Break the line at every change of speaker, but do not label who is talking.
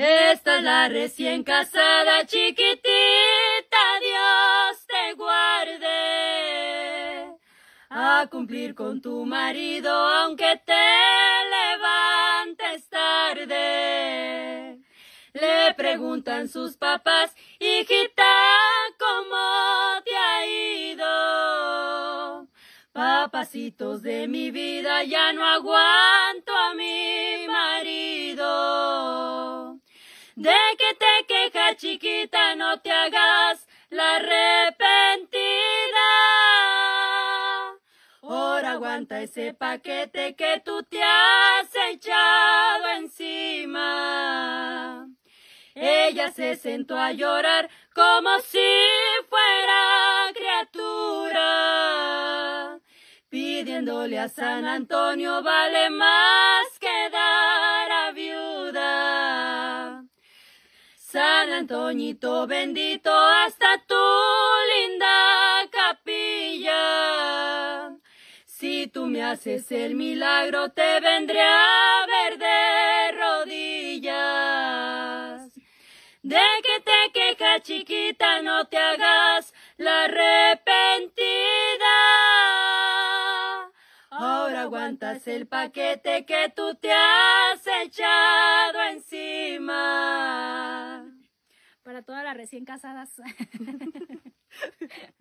Esta es la recién casada chiquitita, Dios te guarde. A cumplir con tu marido aunque te levantes tarde. Le preguntan sus papás, hijita, ¿cómo te ha ido? Papacitos de mi vida, ya no aguanto a mi De que te quejas, chiquita, no te hagas la arrepentida. Ahora aguanta ese paquete que tú te has echado encima. Ella se sentó a llorar como si fuera criatura, pidiéndole a San Antonio vale más San Antoñito bendito hasta tu linda capilla. Si tú me haces el milagro, te vendré a ver de rodillas. De que te quejas, chiquita, no te hagas la arrepentida. Ahora aguantas el paquete que tú te has echado encima.
Recién casadas.